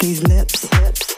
these lips. lips.